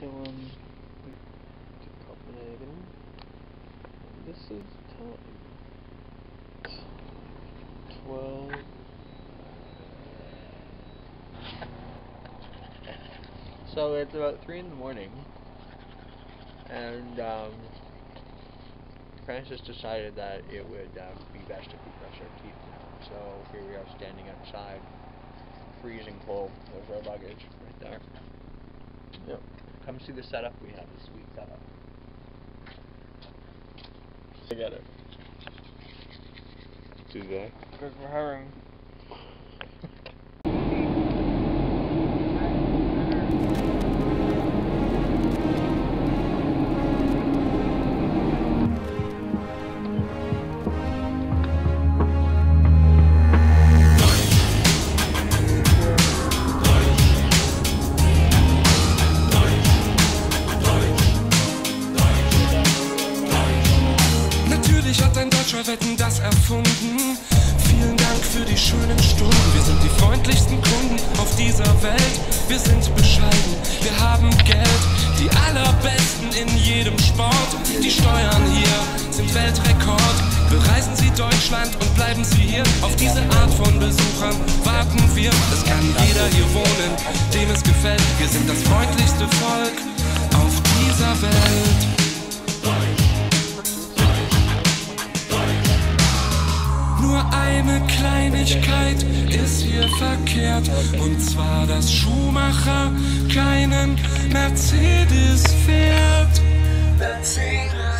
killing Copenhagen. And this is time. 12. So it's about 3 in the morning. And, um, Francis decided that it would um, be best if we brush our teeth now. So here we are standing outside, freezing cold. There's our luggage right there. Yep. Come see the setup we have, the sweet setup. Together. Do they? Good for herring. Hat ein Deutscher Wetten das erfunden. Vielen Dank für die schönen Stunden. Wir sind die freundlichsten Kunden auf dieser Welt. Wir sind bescheiden, wir haben Geld. Die allerbesten in jedem Sport. Die Steuern hier sind Weltrekord. Bereisen Sie Deutschland und bleiben Sie hier. Auf diese Art von Besuchern warten wir. Es kann jeder hier wohnen, dem es gefällt. Wir sind das freundlichste Volk auf dieser Welt. Eine Kleinigkeit ist hier verkehrt. Und zwar, dass Schumacher keinen Mercedes fährt. Mercedes